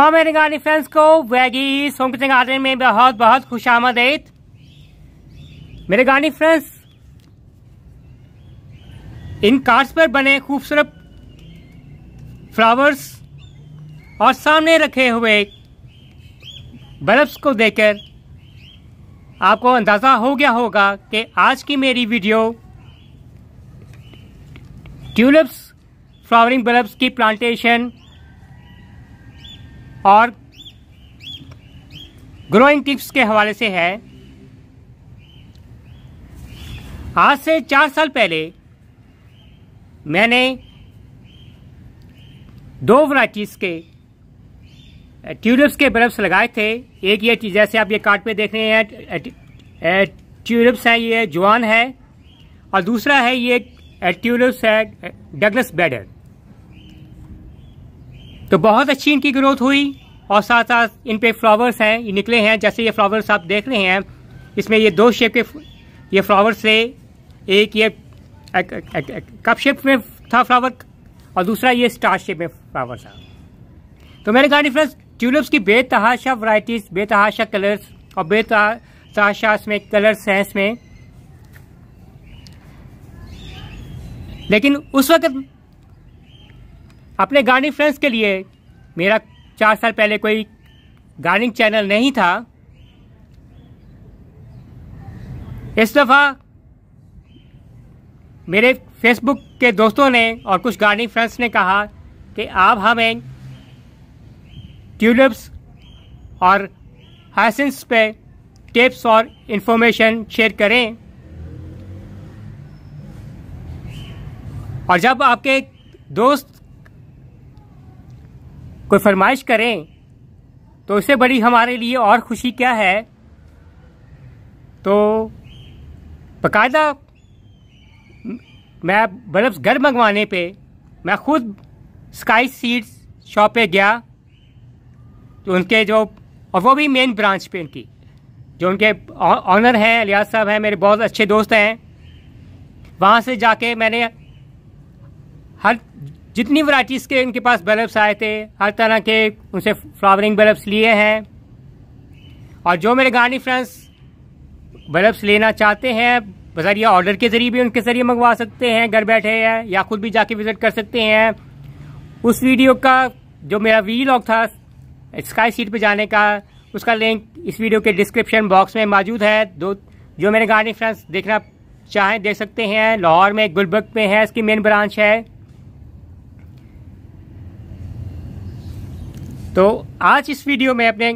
तो मेरे गाड़ी फ्रेंड्स को वैगी सोमकिंग गार्डन में बहुत बहुत खुश आमदेद। मेरे गाड़ी फ्रेंड्स इन कार्ड्स पर बने खूबसूरत फ्लावर्स और सामने रखे हुए बल्ब्स को देखकर आपको अंदाज़ा हो गया होगा कि आज की मेरी वीडियो ट्यूलिप्स फ्लावरिंग बल्ब्स की प्लांटेशन और ग्रोइंग टिप्स के हवाले से है। आज से चार साल पहले मैंने दो वराइटीज़ के ट्यूलिप्स के बल्ब्स लगाए थे। एक ये जैसे आप ये कार्ड पे देख रहे हैं ट्यूलिप्स हैं, ये जवान है। और दूसरा है ये ट्यूलिप्स है डगलस बेडर तो बहुत अच्छी इनकी ग्रोथ हुई और साथ साथ इन पे फ्लावर्स हैं, ये निकले हैं। जैसे ये फ्लावर्स आप देख रहे हैं, इसमें ये दो शेप के ये फ्लावर्स थे। एक ये कप शेप में था फ्लावर और दूसरा ये स्टार शेप में फ्लावर था तो मेरे गाड़ी फ्रेंड्स ट्यूलिप्स की बेतहाशा वराइटीज बेतहाशा कलर्स और बेतहाशा इसमें कलर्स हैं इसमें। लेकिन उस वक्त अपने गार्डनिंग फ्रेंड्स के लिए मेरा चार साल पहले कोई गार्डनिंग चैनल नहीं था। इस दफ़ा मेरे फेसबुक के दोस्तों ने और कुछ गार्डनिंग फ्रेंड्स ने कहा कि आप हमें ट्यूलिप्स और हाइसेंस पे टिप्स और इन्फॉर्मेशन शेयर करें। और जब आपके दोस्त कोई फरमाइश करें तो इससे बड़ी हमारे लिए और खुशी क्या है? तो बाकायदा मैं बल्ब घर मंगवाने पे, मैं खुद स्काई सीड्स शॉप पे गया तो उनके जो, और वो भी मेन ब्रांच पे उनकी, जो उनके ऑनर हैं लियाज साहब हैं, मेरे बहुत अच्छे दोस्त हैं। वहाँ से जाके मैंने हर जितनी वराइटीज़ के इनके पास बल्ब्स आए थे, हर तरह के उनसे फ्लावरिंग बल्ब्स लिए हैं। और जो मेरे गार्डनी फ्रेंड्स बल्ब्स लेना चाहते हैं बजरिए ऑर्डर के ज़रिए भी उनके ज़रिए मंगवा सकते हैं, घर बैठे हैं या खुद भी जाके विज़िट कर सकते हैं। उस वीडियो का जो मेरा वी लॉग था स्काई सीट पे जाने का, उसका लिंक इस वीडियो के डिस्क्रिप्शन बॉक्स में मौजूद है। दो, जो मेरे गार्डनी फ्रेंड्स देखना चाहें, देख सकते हैं। लाहौर में, गुलबर्ग में है, इसकी मेन ब्रांच है। तो आज इस वीडियो में अपने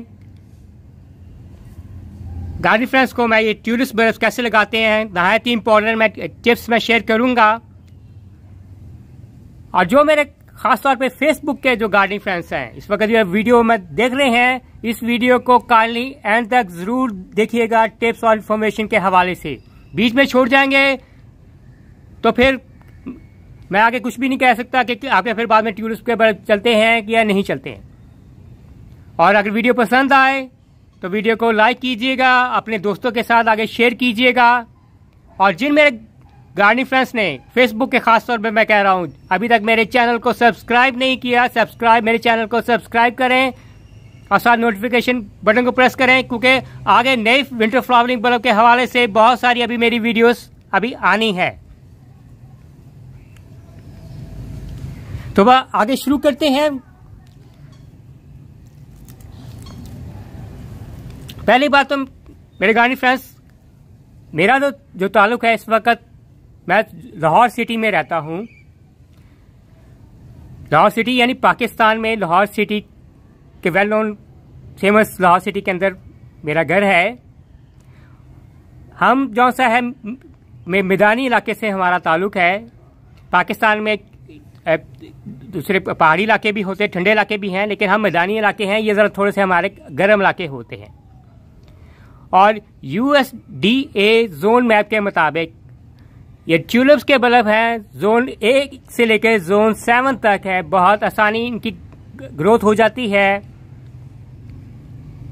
गाड़ी फ्रेंड्स को मैं ये ट्यूरिस्ट बर्फ़ कैसे लगाते हैं, नहायत ही इम्पोर्टेंट मैं टिप्स में शेयर करूँगा। और जो मेरे खास तौर पे फेसबुक के जो गार्डनिंग फ्रेंड्स हैं, इस वक्त जो वीडियो में देख रहे हैं, इस वीडियो को काली एंड तक ज़रूर देखिएगा टिप्स और इन्फॉर्मेशन के हवाले से। बीच में छोड़ जाएँगे तो फिर मैं आगे कुछ भी नहीं कह सकता कि आगे फिर बाद में ट्यूरिस्ट के चलते हैं या नहीं चलते हैं। और अगर वीडियो पसंद आए तो वीडियो को लाइक कीजिएगा, अपने दोस्तों के साथ आगे शेयर कीजिएगा। और जिन मेरे गार्डनिंग फ्रेंड्स ने फेसबुक के खास तौर पे मैं कह रहा हूँ, अभी तक मेरे चैनल को सब्सक्राइब नहीं किया, सब्सक्राइब मेरे चैनल को सब्सक्राइब करें और साथ नोटिफिकेशन बटन को प्रेस करें, क्योंकि आगे नए विंटर फ्लावरिंग बल्ब के हवाले से बहुत सारी अभी मेरी वीडियोस अभी आनी है। तो वह आगे शुरू करते हैं। पहली बात तो मेरे गाड़ी फ्रेंड्स मेरा जो जो ताल्लुक है इस वक्त, मैं लाहौर सिटी में रहता हूँ। लाहौर सिटी यानी पाकिस्तान में लाहौर सिटी के well known famous Lahore city के अंदर मेरा घर है। हम जो सा है मैदानी इलाके से हमारा ताल्लुक है। पाकिस्तान में दूसरे पहाड़ी इलाके भी होते हैं ठंडे इलाके भी हैं, लेकिन हम मैदानी इलाके हैं, ये ज़रा थोड़े से हमारे गर्म इलाके होते हैं। और यूएसडीए जोन मैप के मुताबिक, ये ट्यूलिप्स के बल्ब हैं जोन एक से लेकर जोन सेवन तक है। बहुत आसानी इनकी ग्रोथ हो जाती है।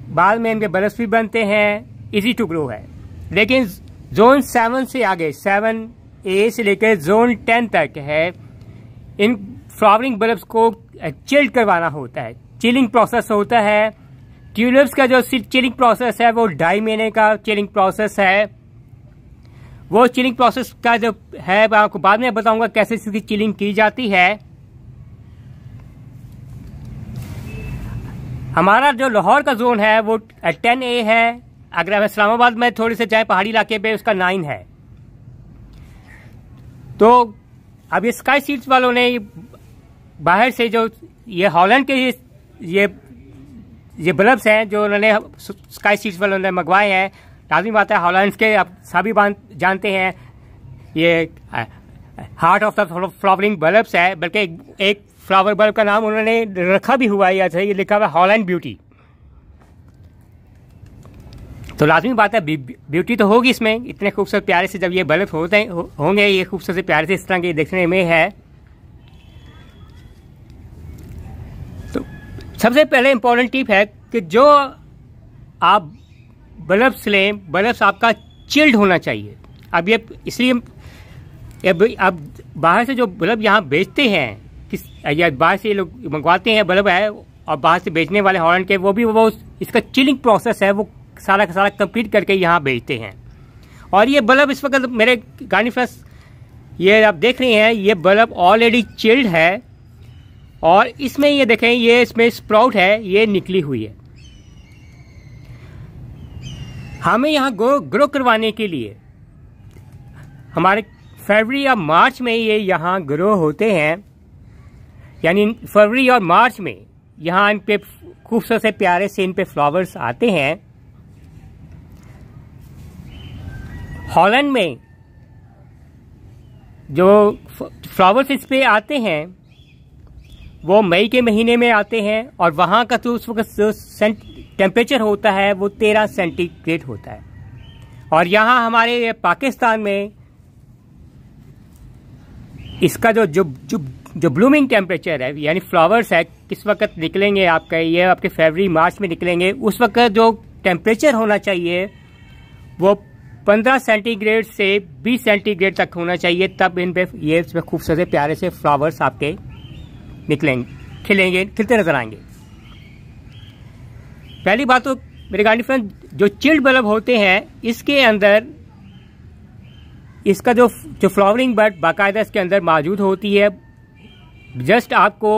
बाद में इनके बल्ब भी बनते हैं। इजी टू ग्रो है। लेकिन जोन सेवन से आगे सेवन ए से लेकर जोन टेन तक है, इन फ्लावरिंग बल्ब्स को चिल्ड करवाना होता है। चिलिंग प्रोसेस होता है। ट्यूलिप्स का जो चिलिंग प्रोसेस है, वो ढाई महीने का चिलिंग प्रोसेस है। वो चिलिंग प्रोसेस का जो है आपको बाद में बताऊँगा कैसे इसकी चिलिंग की जाती है। हमारा जो लाहौर का जोन है, वो टेन ए है। अगर हम इस्लामाबाद में थोड़े से जाए, पहाड़ी इलाके पे, उसका नाइन है। तो अब ये स्काई सीट्स वालों ने बाहर से जो ये हॉलैंड के ये ये बल्ब्स हैं जो उन्होंने स्काई सीट्स वालों ने मंगवाए हैं। लाजमी बात है हॉलैंड के आप सभी जानते हैं। ये heart of the flowering bulbs है बल्कि एक, एक फ्लावर बल्ब का नाम उन्होंने रखा भी हुआ है ये लिखा हुआ हॉलैंड ब्यूटी तो लाजमी बात है ब्यूटी तो होगी इसमें इतने खूबसूरत प्यारे से जब ये बल्ब होते होंगे ये खूबसूरत प्यारे से इस तरह के देखने में है। सबसे पहले इम्पोर्टेंट टिप है कि जो आप बल्ब लें बल्ब आपका चिल्ड होना चाहिए। अब ये, इसलिए अब बाहर से जो बल्ब यहाँ बेचते हैं, किस, या बाहर से ये लोग मंगवाते हैं बल्ब है, और बाहर से बेचने वाले हॉर्न के, वो भी वो, इसका चिलिंग प्रोसेस है, वो सारा का सारा कंप्लीट करके यहाँ बेचते हैं। और ये बल्ब इस वक्त मेरे गाड़ी फ्लस ये आप देख रहे हैं, ये बल्ब ऑलरेडी चिल्ड है। और इसमें ये देखें, ये इसमें स्प्राउट है, ये निकली हुई है। हमें यहाँ ग्रो ग्रो करवाने के लिए, हमारे फरवरी या मार्च में ये यहाँ ग्रो होते हैं। यानी फरवरी और मार्च में यहाँ इन पे खूबसूरत से प्यारे से इन पे फ्लावर्स आते हैं। हॉलैंड में जो फ्लावर्स इस पे आते हैं वो मई के महीने में आते हैं और वहाँ का तो उस वक्त टेम्परेचर होता है, वो तेरह सेंटीग्रेड होता है। और यहाँ हमारे पाकिस्तान में इसका जो जो जो जो ब्लूमिंग टेम्परेचर है, यानी फ्लावर्स है, किस वक्त निकलेंगे आपका, ये आपके फरवरी मार्च में निकलेंगे, उस वक्त जो टेम्परेचर होना चाहिए, वो 15 सेंटीग्रेड से 20 सेंटीग्रेड तक होना चाहिए, तब इन पे, ये इसमें खूबसूरत प्यारे से फ्लावर्स आपके निकलेंगे, खिलेंगे, खिलते नज़र आएँगे। पहली बात तो मेरे गाड़ी फ्रेंड, जो चिल्ड बल्ब होते हैं, इसके अंदर, इसका जो जो फ्लावरिंग बर्ड बाकायदा इसके अंदर मौजूद होती है। जस्ट आपको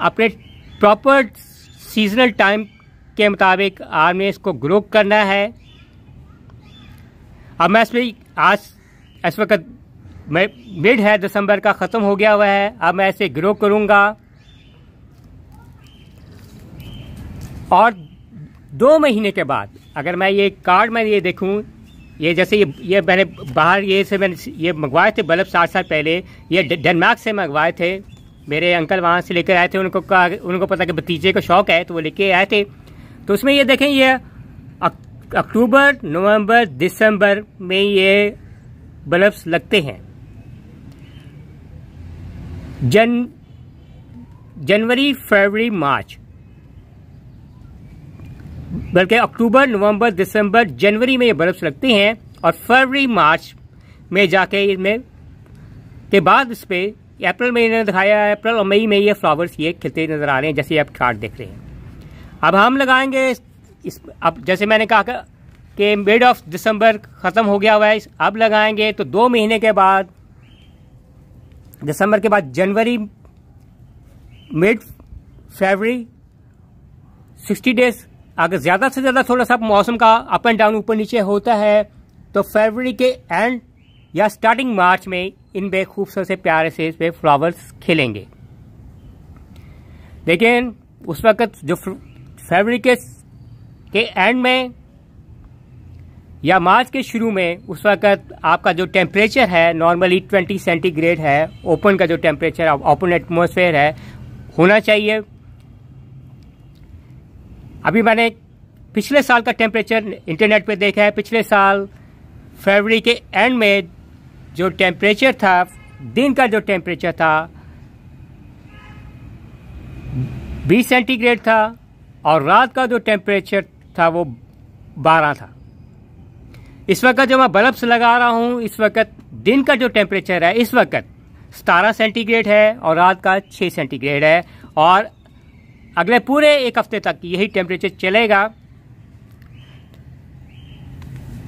अपने प्रॉपर सीजनल टाइम के मुताबिक आपने इसको ग्रो करना है। अब मैं इसमें आज, इस वक्त मैं, मिड है, दिसंबर का ख़त्म हो गया हुआ है। अब मैं ऐसे ग्रो करूँगा। और दो महीने के बाद, अगर मैं ये कार्ड में ये देखूँ, ये जैसे ये ये मैंने बाहर, ये से मैंने, ये मंगवाए थे बल्ब सात साल पहले, ये डेनमार्क से मंगवाए थे। मेरे अंकल वहाँ से लेकर आए थे, उनको कहा उनको पता कि भतीजे को शौक है तो वो लेके आए थे। तो उसमें ये देखें, ये अक्टूबर, नवंबर, दिसंबर में ये बल्ब्स लगते हैं। जन, जनवरी, फरवरी, मार्च। बल्कि अक्टूबर, नवंबर, दिसंबर, जनवरी में ये बर्फ़ लगती हैं और फरवरी, मार्च में जाके इसमें, के बाद इस पर अप्रैल में इन्होंने दिखाया है, अप्रैल और मई में ये फ्लावर्स ये खिलते नज़र आ रहे हैं, जैसे आप कार्ड देख रहे हैं। अब हम लगाएँगे इस अब जैसे मैंने कहा कि मिड ऑफ़ दिसंबर ख़त्म हो गया हुआ है अब लगाएँगे तो दो महीने के बाद दिसंबर के बाद जनवरी, मिड, फरवरी, सिक्सटी डेज़, अगर ज़्यादा से ज़्यादा थोड़ा सा मौसम का अप एंड डाउन ऊपर नीचे होता है तो फरवरी के एंड या स्टार्टिंग मार्च में इन बे खूबसूरत से प्यारे से इस फ्लावर्स खिलेंगे। लेकिन उस वक्त जो फरवरी के के एंड में या मार्च के शुरू में उस वक्त आपका जो टेम्परेचर है नॉर्मली 20 सेंटीग्रेड है ओपन का जो टेम्परेचर ओपन एटमोसफेयर है, होना चाहिए। अभी मैंने पिछले साल का टेम्परेचर इंटरनेट पे देखा है। पिछले साल फरवरी के एंड में जो टेम्परेचर था, दिन का जो टेम्परेचर था 20 सेंटीग्रेड था और रात का जो टेम्परेचर था, वो 12 था। इस वक्त जो मैं बल्ब लगा रहा हूँ, इस वक्त दिन का जो टेम्परेचर है, इस वक्त सतारह सेंटीग्रेड है और रात का छः सेंटीग्रेड है और अगले पूरे एक हफ़्ते तक यही टेम्परेचर चलेगा।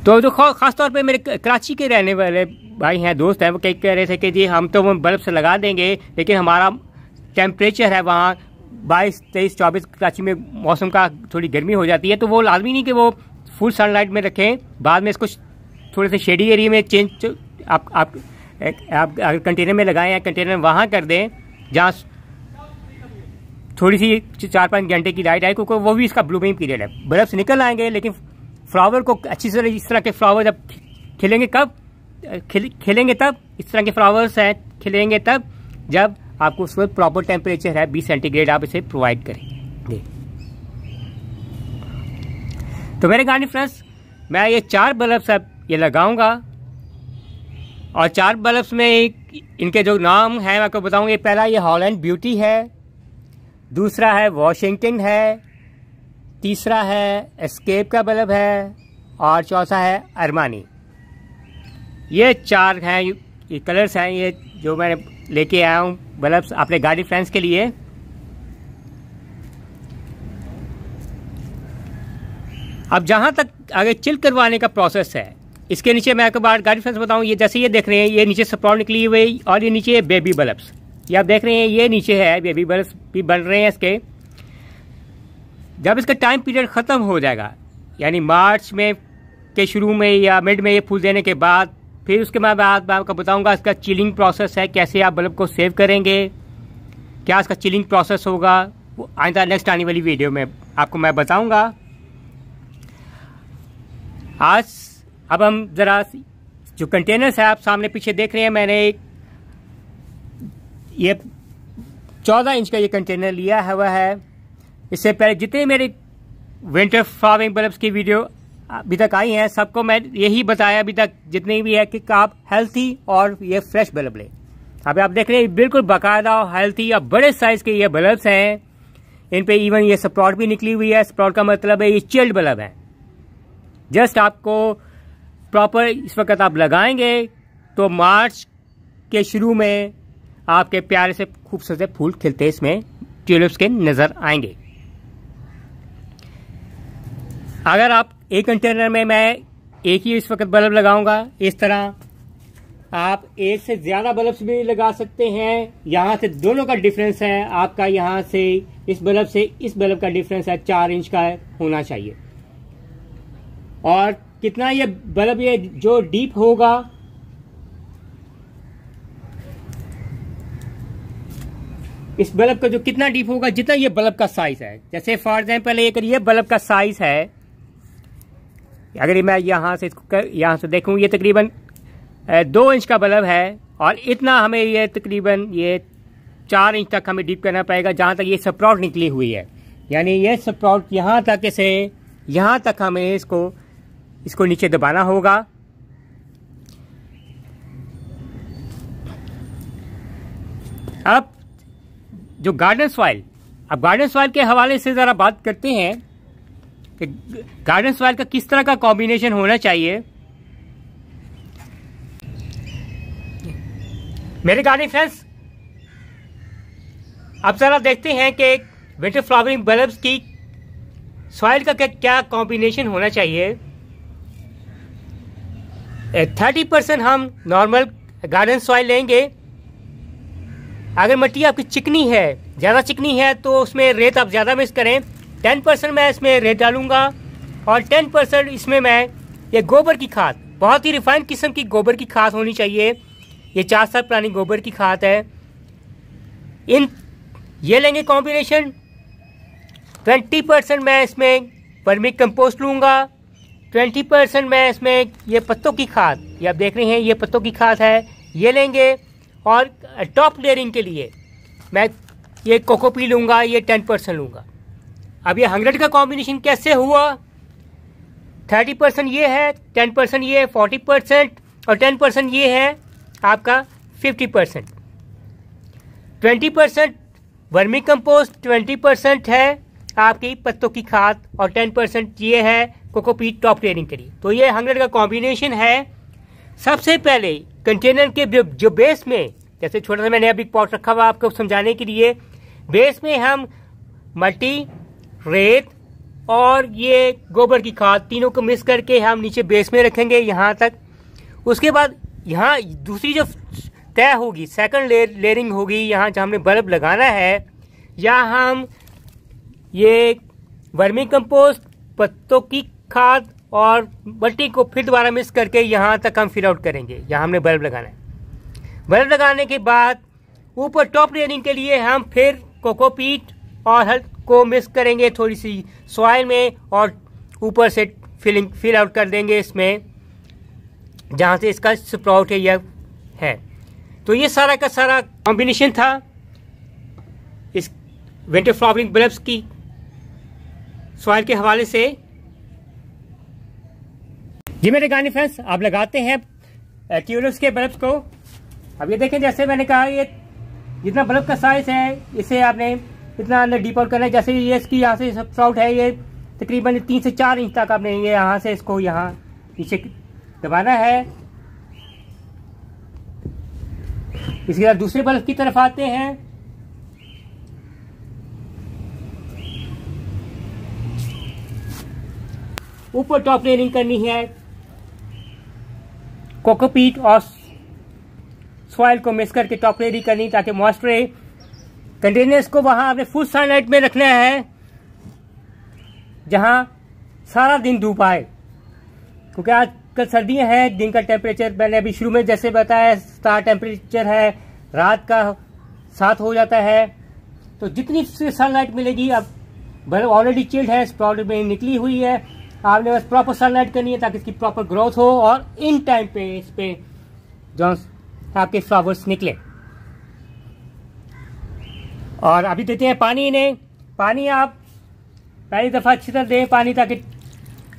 तो जो खास तौर पे मेरे कराची के रहने वाले भाई हैं, दोस्त हैं, वो कई कह रहे थे कि जी, हम तो वो बल्ब से लगा देंगे, लेकिन हमारा टेम्परेचर है वहाँ बाईस, तेईस, चौबीस, कराची में मौसम का थोड़ी गर्मी हो जाती है तो वो लाजमी नहीं कि वो फुल सनलाइट में रखें बाद में इसको थोड़े से शेडी एरिया में चेंज आप आप आप कंटेनर में लगाएँ या कंटेनर में वहाँ कर दें जहाँ थोड़ी सी चार पाँच घंटे की लाइट आए क्योंकि वो भी इसका ब्लूमिंग पीरियड है। बर्फ़ से निकल आएँगे लेकिन फ्लावर को अच्छी तरह इस तरह के फ्लावर जब खिलेंगे कब? खिल, खिलेंगे तब? इस तरह के फ्लावर्स हैं खिलेंगे तब जब आपको उसमें प्रॉपर टेम्परेचर है बीस सेंटीग्रेड आप इसे प्रोवाइड करेंगे तो मेरे गार्डन फ्रेंड्स, मैं ये चार बल्ब सब ये लगाऊँगा। और चार बल्ब्स में एक इनके जो नाम हैं, मैं आपको बताऊँगा। ये पहला ये हॉलैंड ब्यूटी है, दूसरा है वॉशिंगटन है, तीसरा है एस्केप का बल्ब है, और चौथा है अरमानी ये चार हैं, ये कलर्स हैं, ये जो मैं लेके आया हूँ बल्ब अपने गाड़ी फ्रेंड्स के लिए। अब जहाँ तक आगे चिल करवाने का प्रोसेस है, इसके नीचे मैं आपको बार गाड़ी फ्रेंड्स बताऊँ, ये जैसे ये देख रहे हैं, ये नीचे सप्लॉट निकली हुई और ये नीचे बेबी बल्ब्स ये आप देख रहे हैं, ये नीचे है बेबी बल्ब्स भी बन रहे हैं इसके। जब इसका टाइम पीरियड ख़त्म हो जाएगा, यानी मार्च में के शुरू में या मिड में ये फूल देने के बाद, फिर उसके बाद मैं आपको बताऊँगा इसका चिलिंग प्रोसेस है, कैसे आप बल्ब को सेव करेंगे, क्या इसका चिलिंग प्रोसेस होगा, वो आइंदा नेक्स्ट आने वाली वीडियो में आपको मैं बताऊँगा। आज अब हम ज़रा जो कंटेनर्स है आप सामने पीछे देख रहे हैं, मैंने एक ये चौदह इंच का ये कंटेनर लिया हुआ है इससे पहले जितने मेरे विंटर फ्लावरिंग बल्ब्स की वीडियो अभी तक आई हैं, सबको मैं यही बताया अभी तक जितने भी है कि आप हेल्थी और ये फ्रेश बल्ब लें। अभी आप देख रहे हैं, बिल्कुल बाकायदा हेल्थी और बड़े साइज़ के ये बल्ब्स हैं। इन पे इवन ये स्प्रॉट भी निकली हुई है। स्प्रॉट का मतलब है ये चिल्ड बल्ब है। जस्ट आपको प्रॉपर इस वक्त आप लगाएँगे तो मार्च के शुरू में आपके प्यारे से खूबसूरत फूल खिलते इसमें ट्यूलिप्स के नज़र आएँगे। अगर आप एक कंटेनर में मैं एक ही इस वक्त बल्ब लगाऊँगा, इस तरह आप एक से ज़्यादा बल्ब भी लगा सकते हैं। यहाँ से दोनों का डिफरेंस है, आपका यहाँ से इस बल्ब से इस बल्ब का डिफरेंस है, चार इंच का होना चाहिए। और कितना ये बल्ब ये जो डीप होगा, इस बल्ब का जो कितना डीप होगा, जितना ये बल्ब का साइज़ है। जैसे फॉर एग्ज़ाम्पल अगर ये बल्ब का साइज़ है, अगर मैं यहाँ से इसको यहाँ से देखूँ, ये तकरीबन दो इंच का बल्ब है, और इतना हमें ये तकरीबन ये चार इंच तक हमें डीप करना पड़ेगा, जहाँ तक ये स्प्राउट निकली हुई है। यानी ये स्प्राउट यहाँ तक इसे, यहाँ तक हमें इसको इसको नीचे दबाना होगा। अब जो गार्डन सॉइल अब गार्डन सॉइल के हवाले से ज़रा बात करते हैं कि गार्डन सॉइल का किस तरह का कॉम्बिनेशन होना चाहिए। मेरे गार्डन फ्रेंड्स अब ज़रा देखते हैं कि विंटर फ्लावरिंग बल्ब्स की सॉइल का क्या कॉम्बिनेशन होना चाहिए। थर्टी परसेंट हम नॉर्मल गार्डन सॉइल लेंगे। अगर मिट्टी आपकी चिकनी है, ज़्यादा चिकनी है तो उसमें रेत आप ज़्यादा मिक्स करें। टेन परसेंट मैं इसमें रेत डालूँगा और टेन परसेंट इसमें मैं ये गोबर की खाद, बहुत ही रिफाइंड किस्म की गोबर की खाद होनी चाहिए। ये चार साल पुरानी गोबर की खाद है। इन, ये लेंगे कॉम्बिनेशन ट्वेंटी परसेंट मैं इसमें वर्मी कंपोस्ट लूँगा। ट्वेंटी परसेंट मैं इसमें ये पत्तों की खाद, ये आप देख रहे हैं, ये पत्तों की खाद है, ये लेंगे और टॉप लेयरिंग के लिए मैं ये कोकोपी लूँगा, ये टेन परसेंट लूँगा। अब ये हंड्रेड का कॉम्बिनेशन कैसे हुआ? थर्टी परसेंट ये है, टेन परसेंट ये, फोर्टी परसेंट और टेन परसेंट ये है आपका fifty percent. Twenty percent vermicompost, twenty percent है आपकी पत्तों की खाद और टेन परसेंट ये है कोकोपीट टॉप ट्रेनिंग के लिए। तो ये हंड्रेड का कॉम्बिनेशन है। सबसे पहले कंटेनर के जो बेस में, जैसे छोटा सा मैंने अभी पॉट रखा हुआ आपको समझाने के लिए बेस में हम मट्टी रेत और ये गोबर की खाद तीनों को मिक्स करके हम नीचे बेस में रखेंगे यहाँ तक। उसके बाद यहाँ दूसरी जो तय होगी सेकंड लेयर लेयरिंग होगी, यहाँ जहाँ हमने बल्ब लगाना है, या हम ये वर्मी कंपोस्ट पत्तों की खाद और मट्टी को फिर दोबारा मिक्स करके यहाँ तक हम फिल आउट करेंगे। यहाँ हमने बल्ब लगाना है। बल्ब लगाने के बाद ऊपर टॉप लेयरिंग के लिए हम फिर कोकोपीट और हल्क को मिक्स करेंगे थोड़ी सी सॉइल में और ऊपर से फिलिंग फिल आउट कर देंगे इसमें, जहाँ से इसका स्प्राउट है यह है। तो ये सारा का सारा कॉम्बिनेशन था इस विंटर फ्लावरिंग बल्ब्स की सॉइल के हवाले से। जी मेरे गाने फ्रेंड्स आप लगाते हैं ट्यूलिप्स के बल्ब्स को। अब ये देखें, जैसे मैंने कहा, ये जितना बल्ब का साइज़ है, इसे आपने इतना अंदर डीप आउट करना है। जैसे ये इसकी यहाँ से स्प्राउट है, ये तकरीबन तीन से चार इंच तक आपने ये यहाँ से इसको यहाँ नीचे दबाना है। इसके बाद दूसरे बल्ब की तरफ़ आते हैं। ऊपर टॉप लेयरिंग करनी है। कोकोपीट और सॉइल को मिक्स करके टॉप लेयरिंग करनी ताकि मॉइस्चर कंटेनर्स को वहाँ आपने फुल सनलाइट में रखना है, जहाँ सारा दिन धूप आए। क्योंकि आजकल सर्दियाँ हैं, दिन का टेम्परेचर मैंने अभी शुरू में जैसे बताया स्टार टेम्परेचर है, रात का साथ हो जाता है। तो जितनी सनलाइट मिलेगी, अब ऑलरेडी चिल्ड है स्प्राउट में निकली हुई है। आपने बस प्रॉपर सनलाइट करनी है ताकि इसकी प्रॉपर ग्रोथ हो और इन टाइम पे इस पे जो आपके फ्लावर्स निकले। और अभी देते हैं पानी इन्हें। पानी आप पहली दफ़ा अच्छी तरह दें पानी ताकि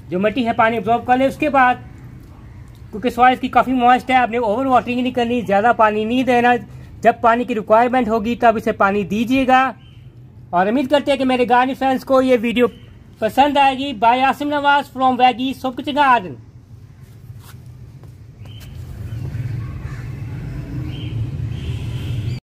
जो मिट्टी है पानी ऑब्जॉर्व कर ले। उसके बाद, क्योंकि सॉइल की काफ़ी मॉइस्ट है, आपने ओवर वाटरिंग नहीं करनी, ज़्यादा पानी नहीं देना। जब पानी की रिक्वायरमेंट होगी तब इसे पानी दीजिएगा। और उम्मीद करते हैं कि मेरे गार्डन फ्रेंड्स को ये वीडियो पसंद आएगी by Asim Nawaz from veggie soap garden